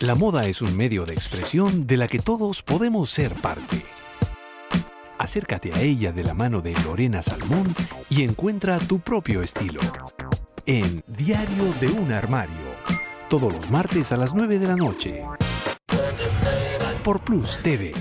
La moda es un medio de expresión de la que todos podemos ser parte. Acércate a ella de la mano de Lorena Salmón y encuentra tu propio estilo. En Diario de un Armario. Todos los martes a las 9 de la noche. Por Plus TV.